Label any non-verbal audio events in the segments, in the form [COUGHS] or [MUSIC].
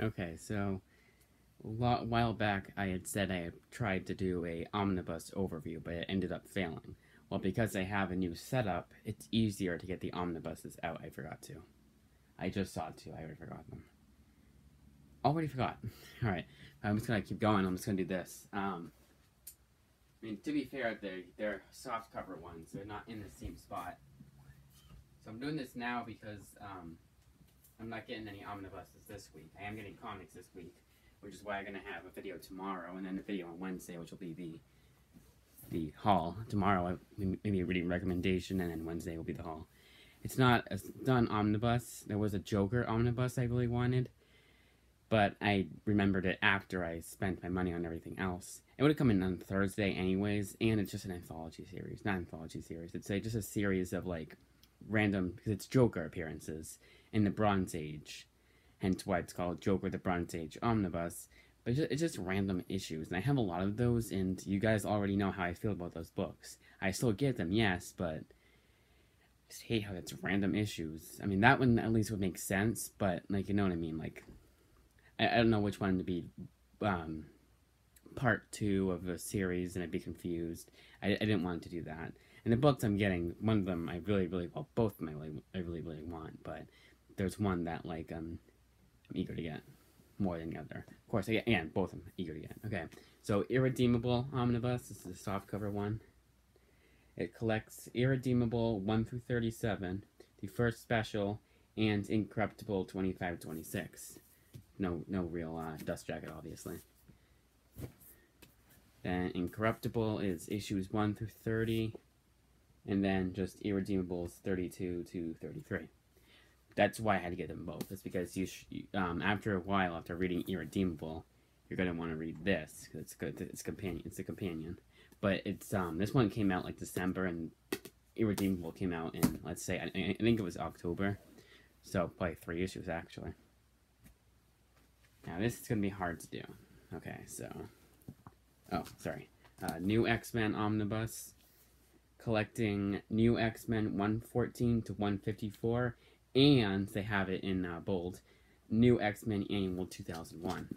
Okay, so a lot, while back I had said I had tried to do a omnibus overview, but it ended up failing. Well, because I have a new setup, it's easier to get the omnibuses out. I forgot to. I just saw too. I already forgot them. Already forgot. [LAUGHS] All right, I'm just gonna keep going. I'm just gonna do this. Um, I mean, to be fair, they're they're soft cover ones. They're not in the same spot. So I'm doing this now because um, I'm not getting any omnibuses this week. I am getting comics this week, which is why I'm gonna have a video tomorrow and then a video on Wednesday, which will be the the haul. Tomorrow, I maybe a reading recommendation, and then Wednesday will be the haul. It's not a done omnibus. There was a Joker omnibus I really wanted, but I remembered it after I spent my money on everything else. It would have come in on Thursday anyways, and it's just an anthology series. Not anthology series. It's a, just a series of like random because it's Joker appearances in the Bronze Age, hence why it's called Joker the Bronze Age Omnibus. But it's just, random issues, and I have a lot of those, and you guys already know how I feel about those books. I still get them, yes, but I just hate how it's random issues. I mean, that one at least would make sense, but like you know what I mean. Like, I, I don't know which one to be um, part two of a series, and I'd be confused. I, I didn't want to do that. And the books I'm getting, one of them I really, really, well, both of them I really, I really, really want, but there's one that, like, um, I'm eager to get more than the other. Of course, I and both of them eager to get. Okay, so Irredeemable Omnibus, this is the soft cover one. It collects Irredeemable 1 through 37, the first special, and Incorruptible 25-26. No, no real uh, dust jacket, obviously. Then Incorruptible is issues 1 through 30, and then just Irredeemables 32 to 33. That's why I had to get them both. It's because you, um, after a while, after reading Irredeemable, you're gonna want to read this because it's good. It's companion. It's a companion. But it's um this one came out like December and Irredeemable came out in let's say I, I think it was October, so probably three issues actually. Now this is gonna be hard to do. Okay, so oh sorry, uh, new X Men omnibus collecting new X-Men 114 to 154, and they have it in uh, bold, new X-Men Annual 2001.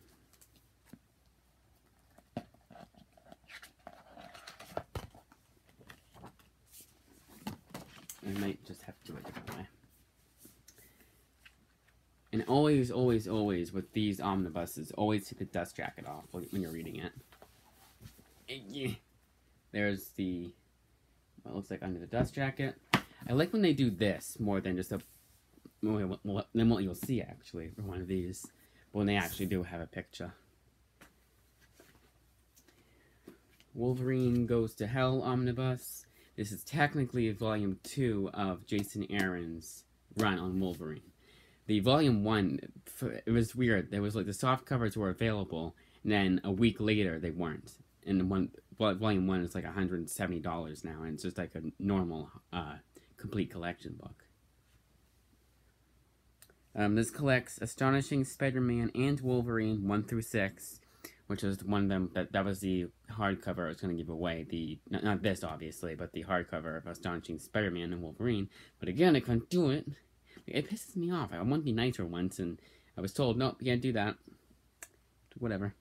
I might just have to do it a different way. And always, always, always, with these omnibuses, always take the dust jacket off when you're reading it. There's the what looks like under the dust jacket. I like when they do this more than just a well, than what you'll see actually for one of these, when they actually do have a picture. Wolverine Goes to Hell Omnibus. This is technically volume 2 of Jason Aaron's run on Wolverine. The volume 1, it was weird. There was like the soft covers were available, and then a week later they weren't. And one volume one is like $170 now, and it's just like a normal uh, complete collection book. Um, this collects Astonishing Spider-Man and Wolverine 1 through 6, which was one of them, that, that was the hardcover I was going to give away. The not, not this, obviously, but the hardcover of Astonishing Spider-Man and Wolverine. But again, I couldn't do it. It pisses me off. I want the nicer ones, and I was told, nope, you can't do that. Whatever.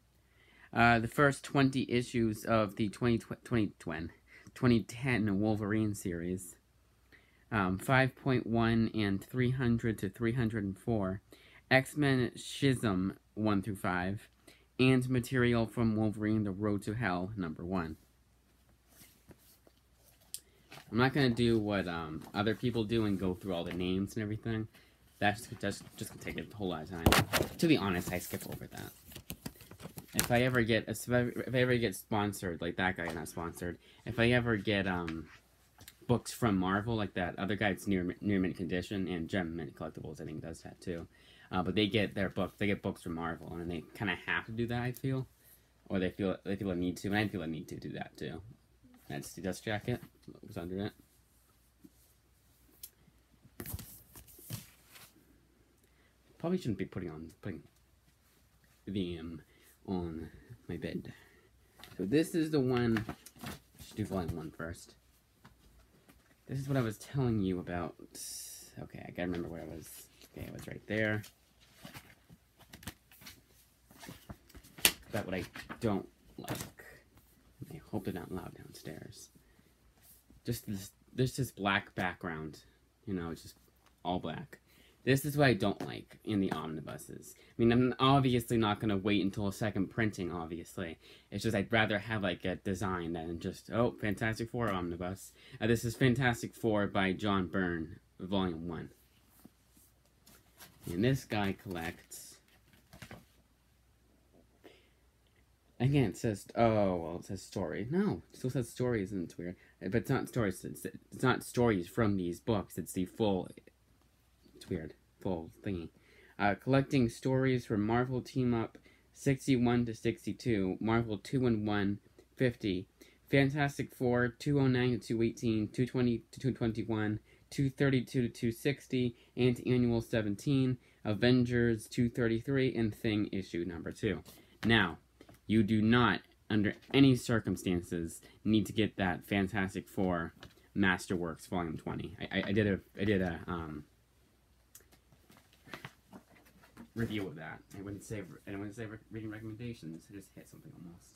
Uh, the first 20 issues of the 20, 20, 2010 Wolverine series. Um, 5.1 and 300 to 304. X-Men Schism 1 through 5. And material from Wolverine The Road to Hell, number 1. I'm not going to do what um, other people do and go through all the names and everything. That's just, just going to take a whole lot of time. To be honest, I skip over that if I ever get if I, ever get sponsored like that guy not sponsored if I ever get um books from Marvel like that other guy it's near near mint condition and Gem Mint Collectibles I think does that too uh, but they get their book they get books from Marvel and they kind of have to do that I feel or they feel they feel a need to and I feel a need to do that too that's the dust jacket what was under it probably shouldn't be putting on putting the um on my bed. So this is the one, should do volume one first. This is what I was telling you about. Okay, I gotta remember where I was. Okay, it was right there. about what I don't like. I hope they're not loud downstairs. Just this, there's this black background, you know, just all black. This is what I don't like in the omnibuses. I mean, I'm obviously not going to wait until a second printing, obviously. It's just I'd rather have, like, a design than just, oh, Fantastic Four omnibus. Uh, this is Fantastic Four by John Byrne, Volume 1. And this guy collects... Again, it says, oh, well, it says story. No, it still says stories, and it's weird. But it's not stories, it's, it's not stories from these books, it's the full it's weird. Full thingy. Uh, collecting stories from Marvel Team Up 61 to 62, Marvel 2 and 1 50, Fantastic Four 209 to 218, 220 to 221, 232 to 260, Anti-Annual 17, Avengers 233, and Thing issue number 2. Now, you do not, under any circumstances, need to get that Fantastic Four Masterworks Volume 20. I, I, I did a, I did a, um, review of that. I wouldn't say I wouldn't say re reading recommendations. I just hit something almost.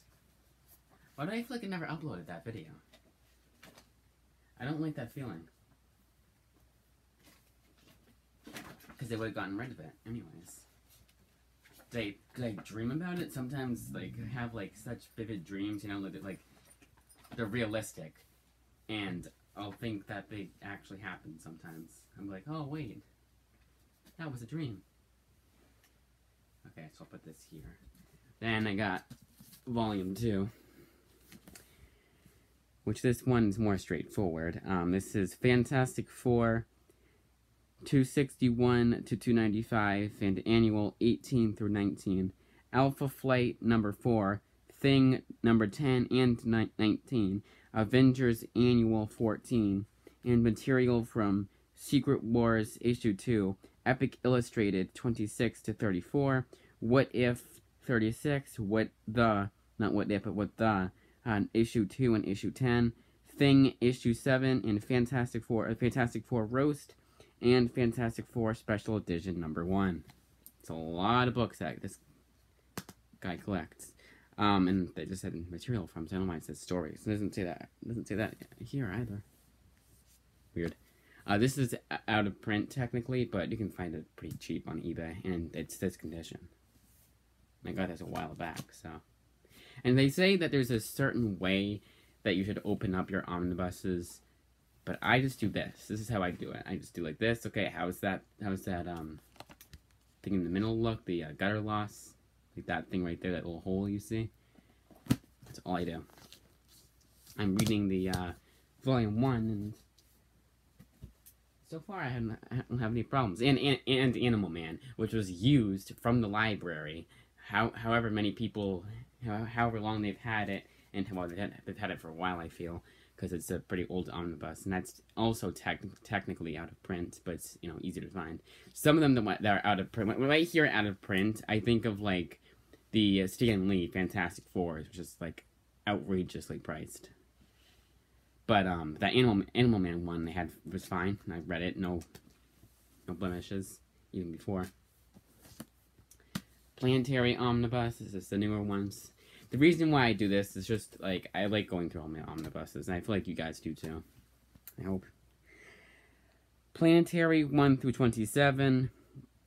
Why do I feel like I never uploaded that video? I don't like that feeling. Because they would have gotten rid of it anyways. Did I, dream about it? Sometimes, like, have, like, such vivid dreams, you know, like, like, they're realistic. And I'll think that they actually happened sometimes. I'm like, oh, wait. That was a dream. Okay, so I'll put this here. Then I got volume two, which this one is more straightforward. Um, this is Fantastic Four 261 to 295 and annual 18 through 19. Alpha Flight number 4, Thing number 10 and 19, Avengers annual 14, and material from Secret Wars issue 2, Epic Illustrated 26 to 34, What If 36, What the, not What If, but What the, uh, issue 2 and issue 10, Thing issue 7, and Fantastic Four, uh, Fantastic Four Roast, and Fantastic Four Special Edition number 1. It's a lot of books that this guy collects. Um, and they just said material from, so I don't why it says stories. It doesn't say that. It doesn't say that here either. Weird. Uh, this is out of print technically, but you can find it pretty cheap on eBay, and it's this condition. I got this a while back, so. And they say that there's a certain way that you should open up your omnibuses, but I just do this. This is how I do it. I just do like this. Okay, how's that? How's that um thing in the middle look? The uh, gutter loss, like that thing right there, that little hole you see. That's all I do. I'm reading the uh, volume one and so far, I, haven't, I don't have any problems. And, and, and Animal Man, which was used from the library, how, however many people, however long they've had it, and well, they've had, they've had it for a while, I feel, because it's a pretty old omnibus, and that's also tec technically out of print, but it's, you know, easy to find. Some of them that are out of print, I hear out of print, I think of, like, the uh, Stan Lee Fantastic Four, which is, like, outrageously priced. But um, that Animal Animal Man one they had was fine. I read it, no, no blemishes even before. Planetary Omnibus. This is the newer ones. The reason why I do this is just like I like going through all my omnibuses, and I feel like you guys do too. I hope. Planetary 1 through 27,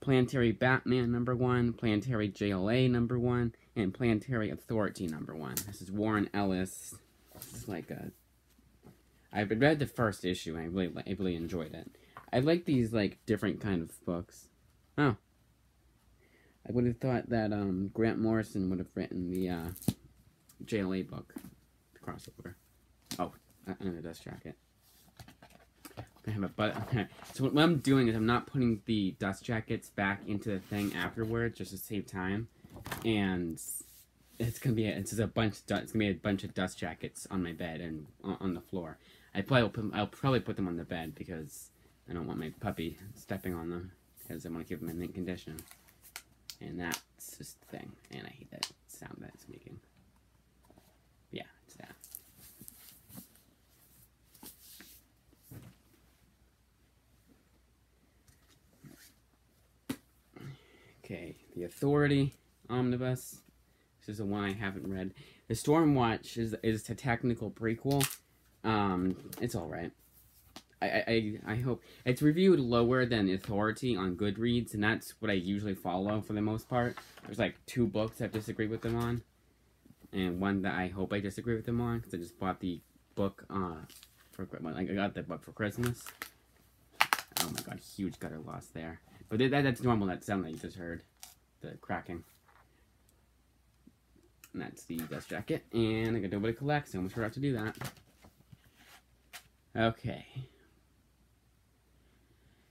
Planetary Batman number 1, Planetary JLA number 1, and Planetary Authority number 1. This is Warren Ellis. This is like a I read the first issue and I really, I really enjoyed it. I like these like different kind of books. Oh, I would have thought that um, Grant Morrison would have written the uh, JLA book, the crossover. Oh, another dust jacket. I have a but. [LAUGHS] so what I'm doing is I'm not putting the dust jackets back into the thing afterwards, just to save time, and it's gonna be a, it's just a bunch. Of, it's gonna be a bunch of dust jackets on my bed and on the floor. I probably put, I'll probably put them on the bed because I don't want my puppy stepping on them because I want to keep them in mint condition. And that's just the thing. And I hate that sound that it's making. Yeah, it's that. Okay, the Authority Omnibus This is the one I haven't read. The Stormwatch is is a technical prequel. Um, it's all right. I, I, I hope it's reviewed lower than Authority on Goodreads, and that's what I usually follow for the most part. There's like two books I disagree with them on, and one that I hope I disagree with them on because I just bought the book uh for like I got the book for Christmas. Oh my god, huge gutter loss there. But that, that's normal. That sound that you just heard, the cracking. And that's the dust jacket, and I got nobody collects. I almost forgot to do that. Okay.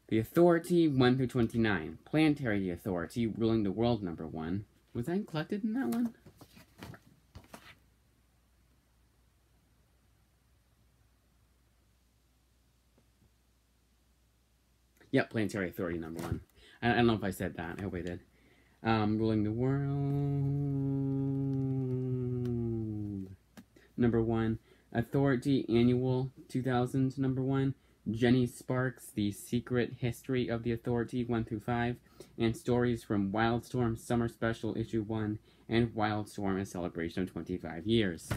The Authority 1 through 29. Planetary Authority, ruling the world number 1. Was that collected in that one? Yep, Planetary Authority number 1. I, I don't know if I said that. I hope I did. Um, ruling the world. Number 1. Authority Annual 2000 number 1. Jenny Sparks, The Secret History of the Authority 1 through 5, and stories from Wildstorm Summer Special Issue 1 and Wildstorm A Celebration of 25 Years.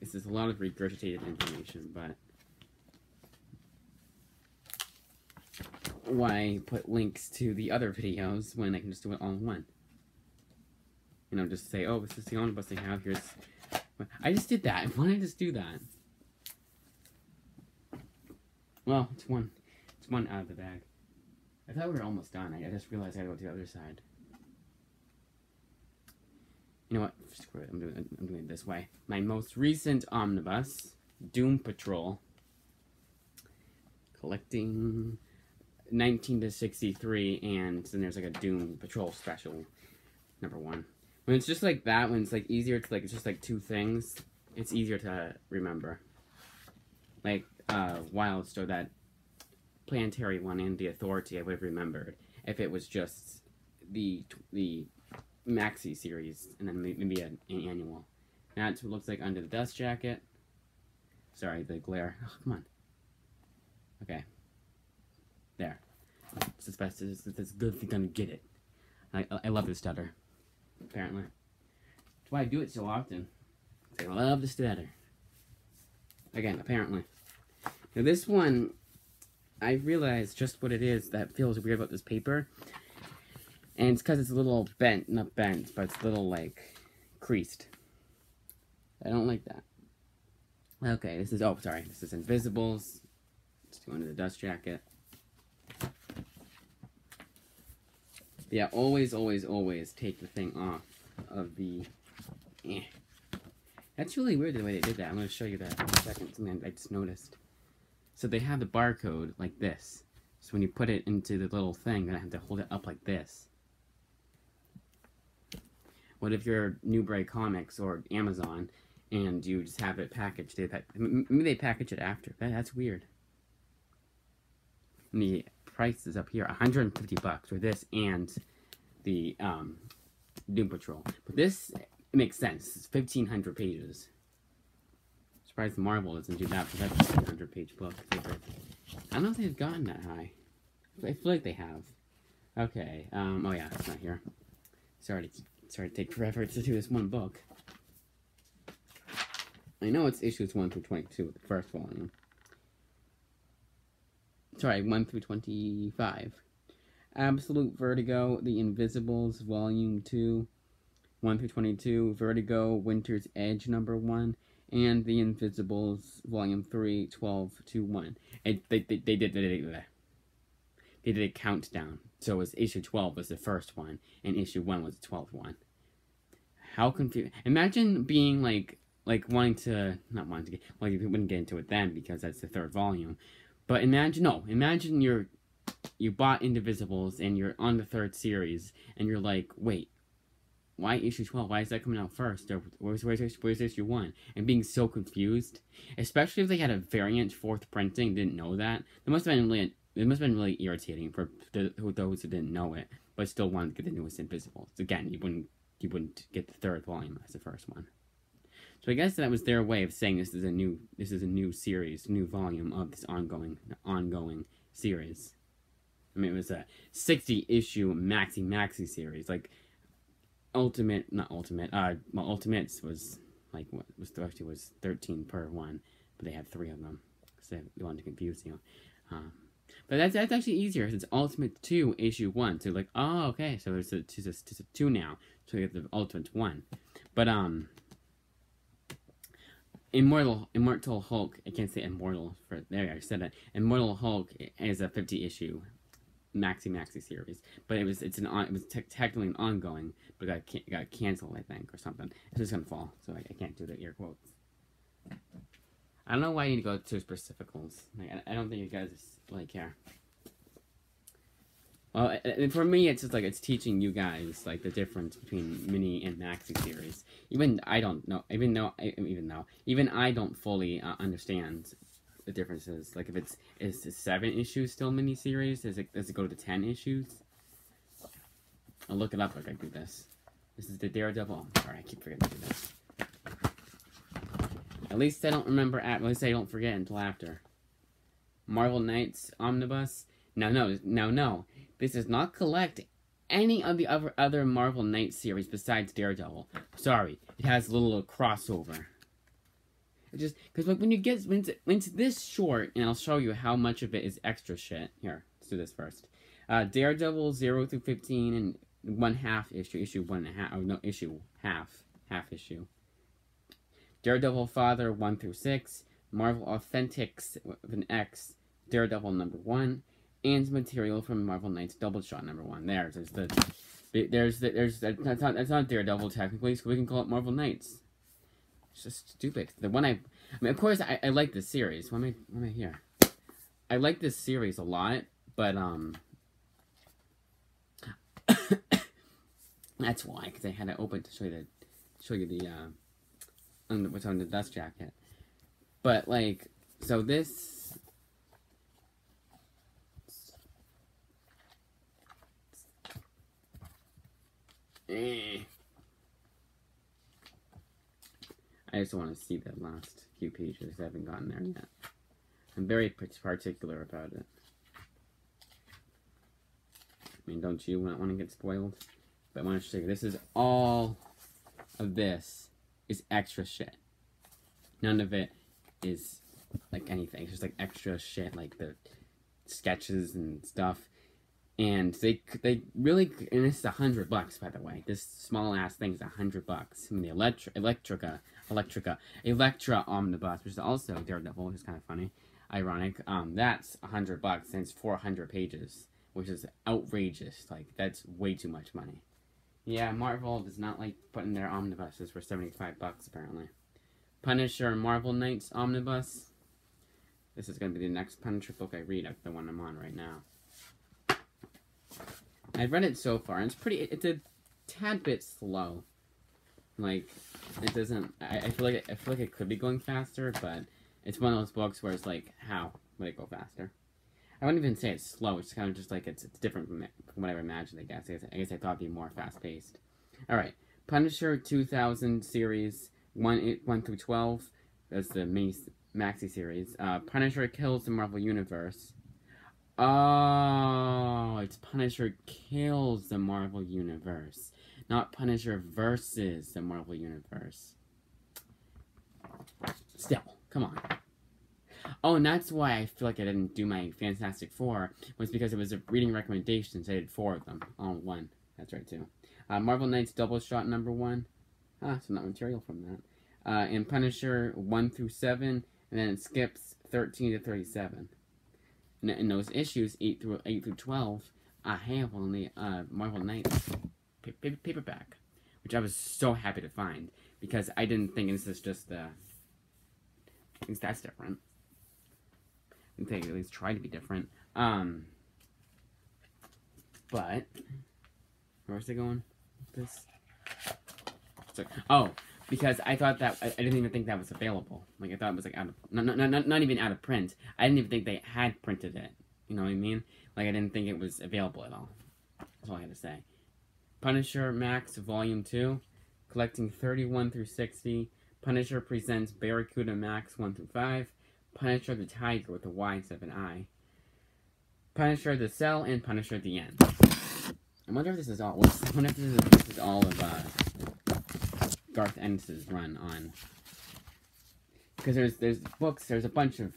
This is a lot of regurgitated information, but why put links to the other videos when I can just do it all in one? You know, just say, oh, this is the omnibus I have, here's... I just did that. [LAUGHS] Why did I just do that? Well, it's one. It's one out of the bag. I thought we were almost done. I just realized I had to go to the other side. You know what? Screw it. I'm doing, I'm doing it this way. My most recent omnibus, Doom Patrol. Collecting 19 to 63, and then there's like a Doom Patrol special, number one. When it's just like that, when it's like easier to like, it's just like two things, it's easier to remember. Like, uh, Wild Wildstorm, that planetary one and the Authority, I would have remembered if it was just the the maxi series and then maybe an, an annual. That's what looks like under the dust jacket. Sorry, the glare. Oh, come on. Okay. There. It's as best as it's good thing gonna get it. I I love the stutter. Apparently. That's why I do it so often. I love the stutter. Again, apparently. Now this one, I realized just what it is that feels weird about this paper. And it's because it's a little bent, not bent, but it's a little, like, creased. I don't like that. Okay, this is, oh, sorry, this is Invisibles. Let's go under the dust jacket. Yeah, always, always, always take the thing off of the, eh. That's really weird the way they did that. I'm going to show you that in a second. Something I just noticed. So they have the barcode like this. So when you put it into the little thing, I have to hold it up like this. What if you're Newbury Comics or Amazon and you just have it packaged? They maybe they package it after. That, that's weird. The price is up here, 150 bucks for this and the um, Doom Patrol. But this makes sense. It's 1,500 pages. Surprised Marvel doesn't do that, because that's a 100 page book. I don't know if they've gotten that high. I feel like they have. Okay, um, oh yeah, it's not here. Sorry to, sorry to take forever to do this one book. I know it's issues 1 through 22, the first volume. Sorry, 1 through 25. Absolute Vertigo, The Invisibles, Volume 2, 1 through 22. Vertigo, Winter's Edge, number 1 and The Invisibles, Volume 3, 12 to 1. It, they, they, they, did, they, did, they did a countdown. So it was issue 12 was the first one, and issue 1 was the 12th one. How confusing. Imagine being like, like wanting to, not wanting to get, well, you wouldn't get into it then because that's the third volume. But imagine, no, imagine you're, you bought Indivisibles and you're on the third series, and you're like, wait, why issue 12? Why is that coming out first? Or where's, where's, where's issue 1? And being so confused. Especially if they had a variant fourth printing, didn't know that. That must have been really, it must have been really irritating for the, those who didn't know it, but still wanted to get the newest Invisibles. Again, you wouldn't, you wouldn't get the third volume as the first one. So I guess that was their way of saying this is a new, this is a new series, new volume of this ongoing, ongoing series. I mean, it was a 60 issue maxi maxi series. Like, Ultimate, not Ultimate. Uh, well, Ultimates was like what was actually was thirteen per one, but they had three of them, so they wanted to confuse you. Um, but that's that's actually easier. It's Ultimate two issue one. So like, oh okay, so there's a, a, there's a two now. So you get the Ultimate one, but um. Immortal Immortal Hulk. I can't say Immortal for there. I said it. Immortal Hulk is a fifty issue maxi maxi series, but it was it's an on, it was te technically an ongoing, but got got canceled I think or something. It's just gonna fall, so I, I can't do the air quotes. I don't know why you need to go to specificals. Like I, I don't think you guys like care. Well, and for me, it's just like it's teaching you guys like the difference between mini and maxi series. Even I don't know. Even though, even though, even I don't fully uh, understand the differences. Like if it's is seven issues still mini series? Does it does it go to ten issues? I'll look it up like I do this. This is the Daredevil. Sorry, I keep forgetting to do this. At least I don't remember. At, at least I don't forget until after. Marvel Knights Omnibus. No, no, no, no. This does not collect any of the other other Marvel Knights series besides Daredevil. Sorry, it has a little crossover. It just because like when you get when it's, when it's this short, and I'll show you how much of it is extra shit. Here, let's do this first. Uh, Daredevil zero through fifteen and one half issue, issue one and a half. Oh no, issue half, half issue. Daredevil Father one through six. Marvel Authentix with an X. Daredevil number one, and material from Marvel Knights Double Shot number one. There, there's the, there's the, there's that's not that's not Daredevil technically, so we can call it Marvel Knights. It's just stupid. The one I, I mean, of course, I, I like this series. Why am I, why am I here? I like this series a lot, but um, [COUGHS] that's why because I had it open to show you the, show you the uh, on the, what's on the dust jacket. But like, so this. Eh. I just want to see the last few pages. I haven't gotten there yet. I'm very particular about it. I mean, don't you want to get spoiled? But I want to show you, this is all of this is extra shit. None of it is like anything. It's just like extra shit, like the sketches and stuff. And they they really and is a hundred bucks by the way. This small ass thing is a hundred bucks. I mean the Elektra Electrica Electrica Elektra Omnibus, which is also Daredevil, which is kind of funny, ironic. Um, that's a hundred bucks and it's four hundred pages, which is outrageous. Like that's way too much money. Yeah, Marvel does not like putting their omnibuses for seventy five bucks apparently. Punisher Marvel Knights Omnibus. This is going to be the next Punisher book I read, the one I'm on right now. I've read it so far, and it's pretty. It's a tad bit slow. Like, it doesn't. I, I feel like it, I feel like it could be going faster, but it's one of those books where it's like, how would it go faster? I wouldn't even say it's slow. It's kind of just like it's it's different from, what I imagined. I guess. I guess I, guess I thought it'd be more fast paced. All right, Punisher 2000 series one eight, one through twelve. That's the mini maxi series. Uh, Punisher kills the Marvel Universe. Oh, it's Punisher kills the Marvel Universe, not Punisher versus the Marvel Universe. Still, come on. Oh, and that's why I feel like I didn't do my Fantastic Four, was because it was a reading recommendation, recommendations. I did four of them, all one. That's right, too. Uh, Marvel Knights Double Shot number one. Ah, some not material from that. Uh, and Punisher 1 through 7, and then it skips 13 to 37 in those issues, 8 through 8 through 12, I have on the uh, Marvel Knights paperback, which I was so happy to find because I didn't think this is just the. I think that's different. I think at least try to be different. Um, but where's it going? This. Oh, because I thought that I, didn't even think that was available. Like I thought it was like out of not, not, not, not even out of print. I didn't even think they had printed it. You know what I mean? Like I didn't think it was available at all. That's all I had to say. Punisher Max Volume Two, collecting 31 through 60. Punisher presents Barracuda Max 1 through 5. Punisher the Tiger with a of an I. Punisher the Cell and Punisher the End. I wonder if this is all. I wonder if this is, this is all of uh, Garth Ennis's run on. Because there's there's books. There's a bunch of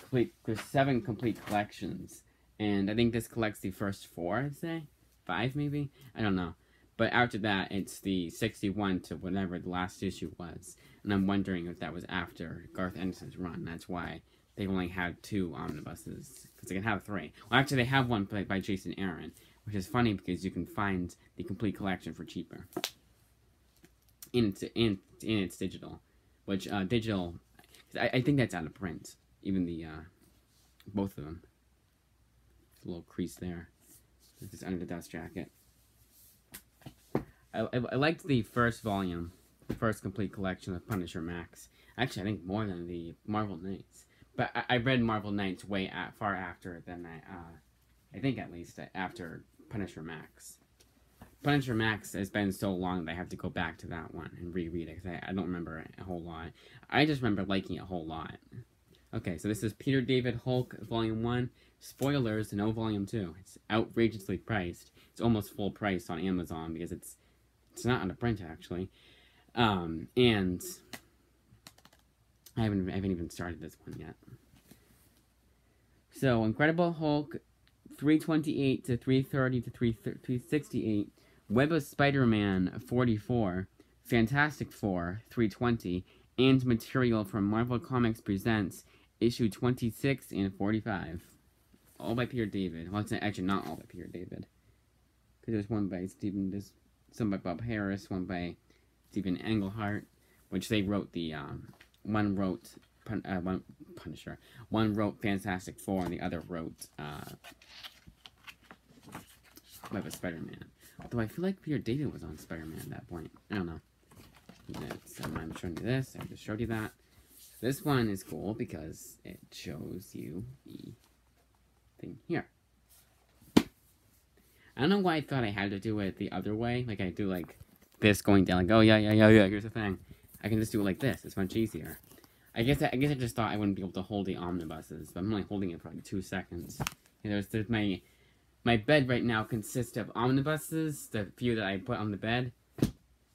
complete. There's seven complete collections, and I think this collects the first four. I'd say five, maybe. I don't know. But after that, it's the 61 to whatever the last issue was. And I'm wondering if that was after Garth Ennis's run. That's why they only had two omnibuses. Because they can have three. Well, actually, they have one by, by Jason Aaron. Which is funny because you can find the complete collection for cheaper. In its, in, in its digital. Which, uh, digital... I, I think that's out of print. Even the, uh, both of them. a little crease there. It's under the dust jacket. I, I, I, liked the first volume, the first complete collection of Punisher Max. Actually, I think more than the Marvel Knights. But I, I read Marvel Knights way at, far after than I, uh, I think at least after Punisher Max. Punisher Max has been so long that I have to go back to that one and reread it because I, I don't remember a whole lot. I just remember liking it a whole lot. Okay, so this is Peter David Hulk Volume 1. Spoilers, no Volume 2. It's outrageously priced. It's almost full price on Amazon because it's it's not on a print actually. Um, and I haven't I haven't even started this one yet. So Incredible Hulk 328 to 330 to 368, Web of Spider-Man 44, Fantastic Four 320, and material from Marvel Comics Presents issue 26 and 45. All by Peter David. Well, it's actually not all by Peter David. Because there's one by Stephen, there's some by Bob Harris, one by Stephen Englehart, which they wrote the, um, one wrote, pun, uh, one, Punisher, one wrote Fantastic Four, and the other wrote, uh, Web of Spider-Man. Although I feel like Peter David was on Spider-Man at that point. I don't know. So um, I'm showing you this, I just showed you that. This one is cool because it shows you the thing here. I don't know why I thought I had to do it the other way. Like I do like this going down. Like oh yeah yeah yeah yeah. Here's the thing. I can just do it like this. It's much easier. I guess I, I guess I just thought I wouldn't be able to hold the omnibuses, but I'm only holding it for like two seconds. You know, there's, there's my my bed right now consists of omnibuses, the few that I put on the bed,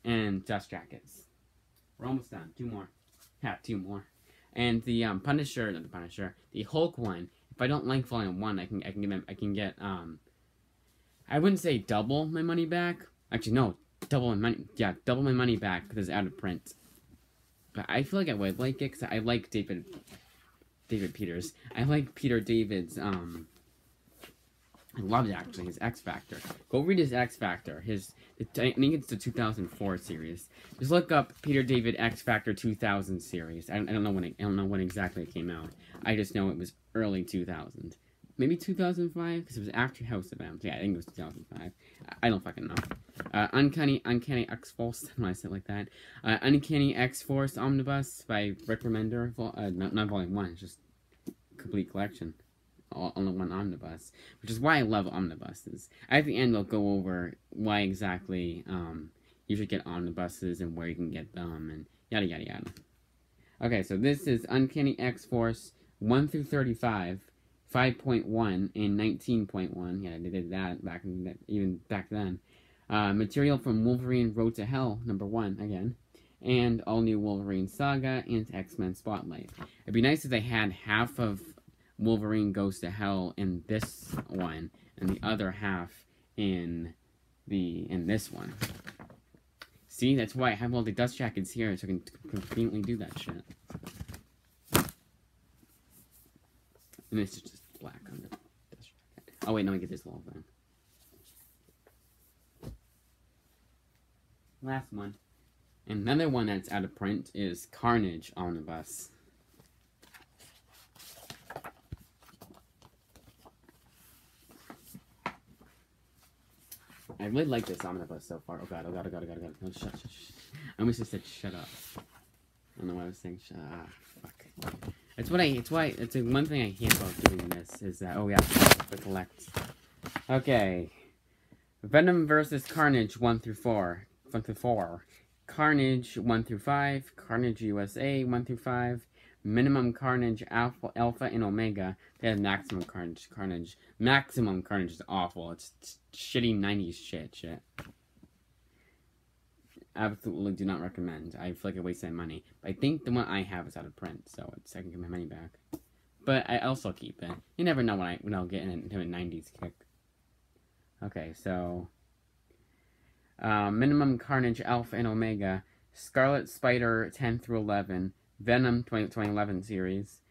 and dust jackets. We're almost done. Two more. Yeah, two more. And the um, Punisher, not the Punisher, the Hulk one. If I don't like Volume One, I can I can get them I can get um I wouldn't say double my money back. Actually, no, double my money. Yeah, double my money back because it's out of print. But I feel like I would like it because I like David, David Peters. I like Peter David's. Um, I love it actually his X Factor. Go read his X Factor. His I think it's the 2004 series. Just look up Peter David X Factor 2000 series. I don't, I don't know when it, I don't know when exactly it came out. I just know it was early 2000 maybe 2005 because it was after House of M. Yeah, I think it was 2005. I don't fucking know. Uh, Uncanny Uncanny X Force. I say it like that, uh, Uncanny X Force Omnibus by Rick Remender. Uh, not, not volume one. It's just complete collection. All, only one omnibus, which is why I love omnibuses. At the end, they'll go over why exactly um, you should get omnibuses and where you can get them and yada yada yada. Okay, so this is Uncanny X Force 1 through 35 5.1 and 19.1. Yeah, they did that back in even back then. Uh, material from Wolverine Road to Hell, number one, again. And all new Wolverine Saga and X Men Spotlight. It'd be nice if they had half of Wolverine Goes to Hell in this one, and the other half in the in this one. See, that's why I have all the dust jackets here, so I can conveniently do that shit. And it's just black on the dust jacket. Oh wait, no, I get this little thing. Last one. Another one that's out of print is Carnage Omnibus. I really like this omnibus so far. Oh god, oh god, oh god, oh god, oh god. No, shut, shut, shut. I almost just said shut up. I don't know why I was saying shut up. Ah, fuck. It's what I. It's why. It's one thing I hate about doing this is that. Oh yeah, to collect. Okay. Venom versus Carnage one through four. One through four. Carnage one through five. Carnage USA one through five. Minimum Carnage, Alpha, Alpha and Omega. They have Maximum Carnage. Carnage. Maximum Carnage is awful. It's, it's shitty 90s shit. Shit. Absolutely do not recommend. I feel like I wasted money. But I think the one I have is out of print, so it's I can get my money back. But I also keep it. You never know when I when I'll get into a 90s kick. Okay, so uh, minimum Carnage Alpha and Omega, Scarlet Spider 10 through 11, Venom 20, 2011 series,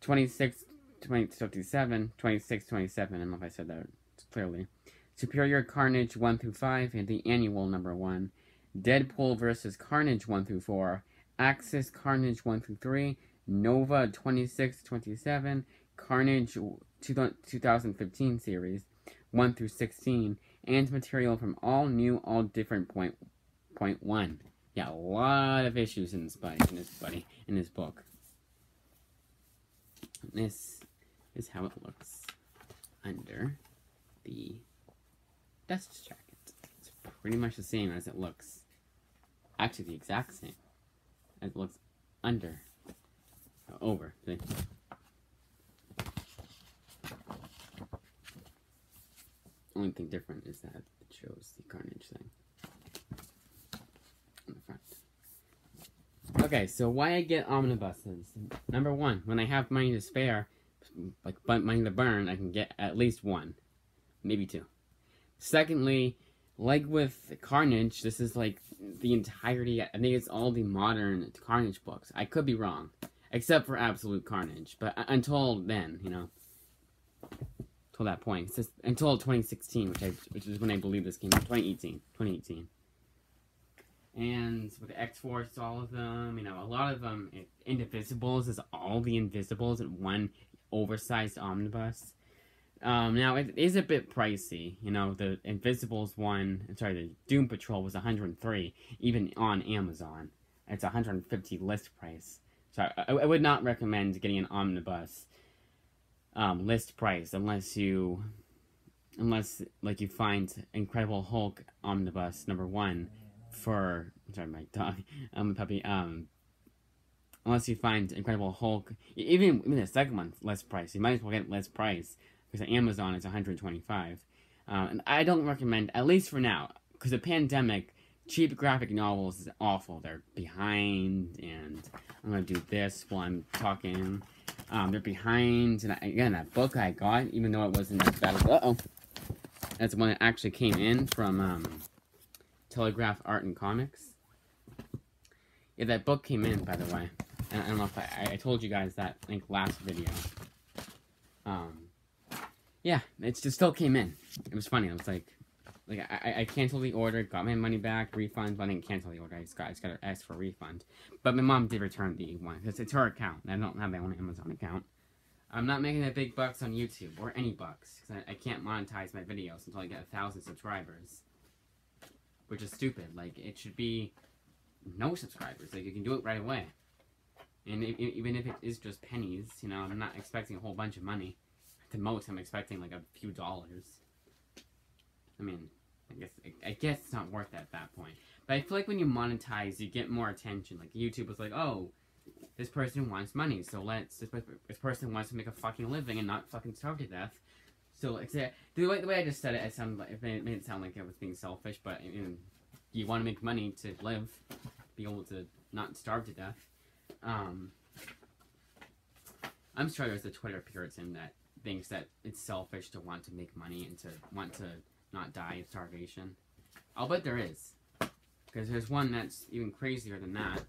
26 27, 26 27. I don't know if I said that clearly. Superior Carnage 1 through 5 and the annual number 1. Deadpool versus Carnage 1 through 4. Axis Carnage 1 through 3. Nova 26 27. Carnage 2015 series 1 through 16 and material from all new, all different point point one. Yeah, a lot of issues in this buddy, in this buddy, in this book. And This is how it looks under the dust jacket. It's pretty much the same as it looks. Actually, the exact same as it looks under, over. See? only thing different is that it shows the Carnage thing the front. Okay, so why I get omnibuses? Number one, when I have money to spare, like money to burn, I can get at least one, maybe two. Secondly, like with Carnage, this is like the entirety. I think it's all the modern Carnage books. I could be wrong, except for Absolute Carnage. But until then, you know, till that point. Just, until 2016, which I which is when I believe this came out. 2018. 2018. And with X Force, all of them, you know, a lot of them. Indivisibles is all the Invisibles in one oversized omnibus. Um, now it is a bit pricey. You know, the Invisibles one, I'm sorry, the Doom Patrol was 103, even on Amazon. It's 150 list price. So I, I would not recommend getting an omnibus um, list price unless you unless like you find Incredible Hulk Omnibus number one for sorry my dog [LAUGHS] um puppy um unless you find Incredible Hulk even even the second one less price. You might as well get less price because Amazon is 125 um, and I don't recommend at least for now because the pandemic cheap graphic novels is awful. They're behind and I'm gonna do this while I'm talking. Um, they're behind, and I, again, that book I got, even though it wasn't as bad as, uh-oh, that's one that actually came in from, um, Telegraph Art and Comics. Yeah, that book came in, by the way. And I don't know if I, I told you guys that, I last video. Um, yeah, it just still came in. It was funny, it was like, like, I, I canceled the order, got my money back, refund, but I didn't cancel the order. I just got, I just got to ask for a refund. But my mom did return the one, because it's her account. I don't have my own Amazon account. I'm not making that big bucks on YouTube, or any bucks, because I, I can't monetize my videos until I get a thousand subscribers. Which is stupid. Like, it should be no subscribers. Like, you can do it right away. And if, even if it is just pennies, you know, I'm not expecting a whole bunch of money. At the most, I'm expecting, like, a few dollars. I mean, I guess I guess it's not worth it at that point. But I feel like when you monetize, you get more attention. Like YouTube was like, oh, this person wants money, so let's this, this person wants to make a fucking living and not fucking starve to death. So like the way the way I just said it, it sounded like it made it sound like I was being selfish. But you, know, you want to make money to live, be able to not starve to death. Um, I'm sure there's a Twitter Puritan that thinks that it's selfish to want to make money and to want to not die of starvation. I'll bet there is. Because there's one that's even crazier than that.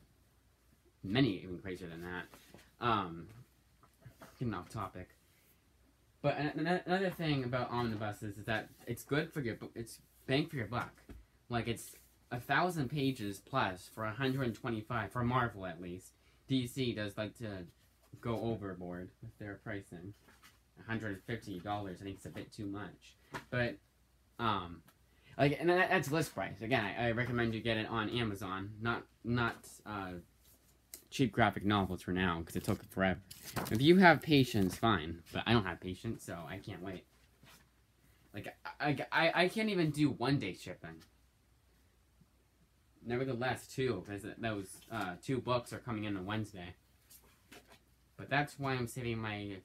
Many even crazier than that. Um, getting off topic. But another thing about omnibuses is that it's good for your, it's bang for your buck. Like it's a thousand pages plus for 125 for Marvel at least. DC does like to go overboard with their pricing. $150, I think it's a bit too much. But um, like, and that's list price. Again, I, I, recommend you get it on Amazon, not not uh, cheap graphic novels for now because it took forever. If you have patience, fine, but I don't have patience, so I can't wait. Like, I, I, I can't even do one day shipping. Nevertheless, too, because those uh, two books are coming in on Wednesday. But that's why I'm saving my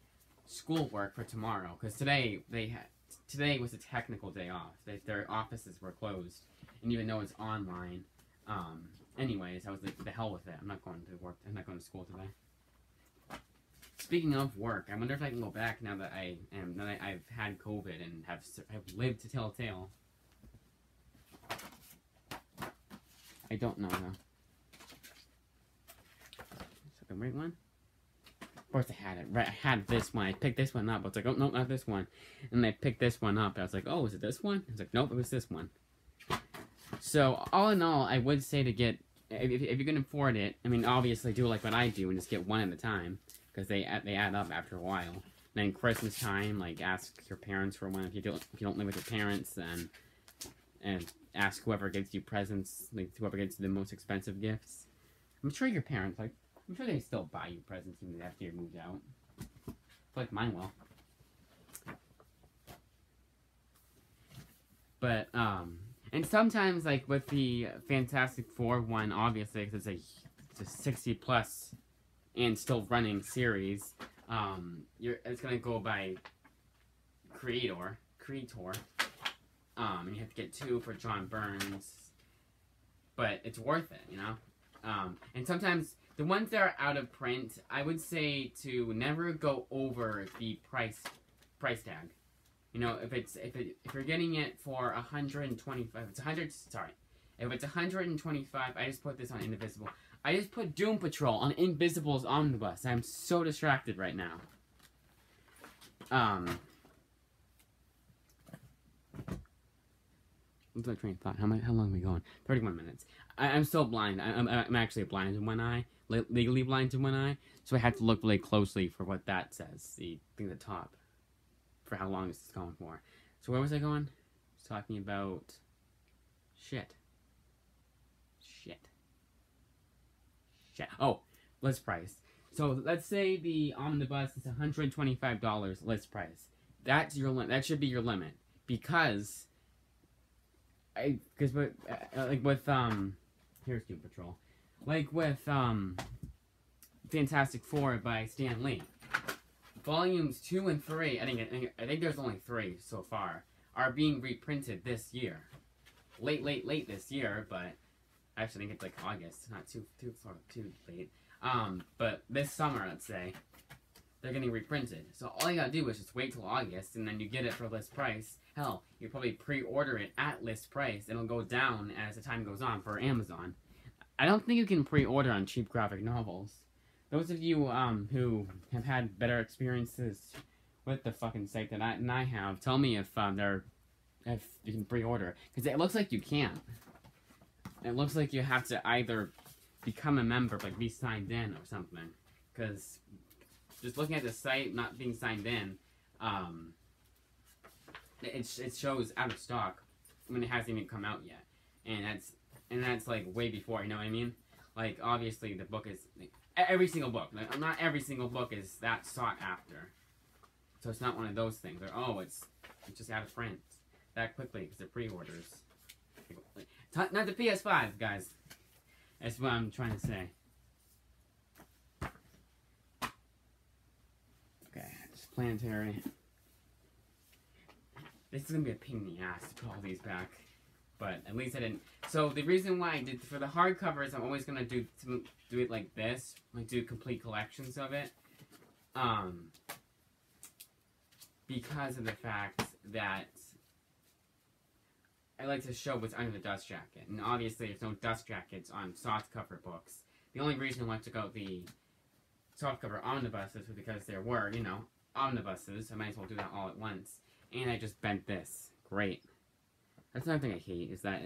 schoolwork for tomorrow. Because today they had today was a technical day off. They, their offices were closed, and even though it's online, um, anyways, I was like, the hell with it. I'm not going to work. I'm not going to school today. Speaking of work, I wonder if I can go back now that I am now that I've had COVID and have have lived to tell a tale. I don't know though. Is the right one? Of course I had it. Right, I had this one. I picked this one up. I was like, oh no, not this one. And I picked this one up. I was like, oh, is it this one? I was like, nope, it was this one. So all in all, I would say to get if, if you can afford it. I mean, obviously do like what I do and just get one at a time because they they add up after a while. And then Christmas time, like ask your parents for one. If you don't if you don't live with your parents, then and ask whoever gives you presents, like whoever gets the most expensive gifts. I'm sure your parents like I'm sure they still buy you presents even after you moved out. Like mine will. But um and sometimes like with the Fantastic Four one, obviously because it's a it's a 60 plus and still running series, um, you're it's gonna go by creator, creator. Um, and you have to get two for John Byrne, but it's worth it, you know. Um, and sometimes the ones that are out of print, I would say to never go over the price price tag. You know, if it's if it if you're getting it for 125, it's 100. Sorry, if it's 125, I just put this on Indivisible. I just put Doom Patrol on Invisibles Omnibus. I'm so distracted right now. Um. What's my train of thought? How, many, how long are we going? 31 minutes. I, am still blind. I, am I'm, I'm actually blind in one eye, le legally blind in one eye, so I had to look really closely for what that says, the thing at the top, for how long is this going for. So where was I going? I was talking about shit. Shit. Shit. Oh, list price. So let's say the omnibus is $125 list price. That's your limit. That should be your limit because I because with uh, like with um here's Doom Patrol, like with um Fantastic Four by Stan Lee. Volumes two and three, I think I think, there's only three so far, are being reprinted this year. Late, late, late this year, but I actually I think it's like August, not too too far too late. Um, but this summer, let's say, they're getting reprinted. So all you gotta do is just wait till August, and then you get it for list price. Hell, you probably pre-order it at list price, and it'll go down as the time goes on for Amazon. I don't think you can pre-order on cheap graphic novels. Those of you um, who have had better experiences with the fucking site than I, I have, tell me if um, they're if you can pre-order because it looks like you can't. It looks like you have to either become a member, like be signed in or something. Because just looking at the site, not being signed in, um, it, it shows out of stock when it hasn't even come out yet. And that's and that's like way before, you know what I mean? Like obviously the book is like, every single book. Like, not every single book is that sought after. So it's not one of those things. Or oh, it's it's just out of print that quickly because they're pre-orders. Not the PS5, guys. That's what I'm trying to say. Okay, just Planetary. This is gonna be a pain in the ass to put all these back, but at least I didn't. So the reason why I did for the hardcovers, I'm always gonna do do it like this, like do complete collections of it, um, because of the fact that I like to show what's under the dust jacket. And obviously there's no dust jackets on softcover books. The only reason I like to go the softcover omnibuses was because there were, you know, omnibuses. I might as well do that all at once. And I just bent this. Great. That's another thing I hate, is that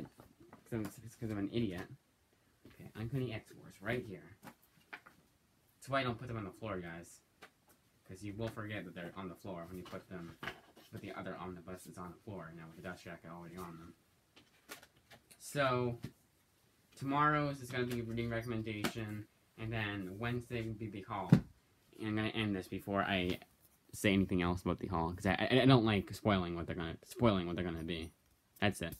it's because I'm an idiot. Okay, Uncanny X-Force right here. That's why I don't put them on the floor, guys. Because you will forget that they're on the floor when you put them with the other omnibuses on the floor, now with the dust jacket already on them. So, tomorrow's is going to be reading recommendation, and then Wednesday will be the haul. And I'm going to end this before I say anything else about the haul, because I, I, I don't like spoiling what they're going to spoiling what they're going to be. That's it.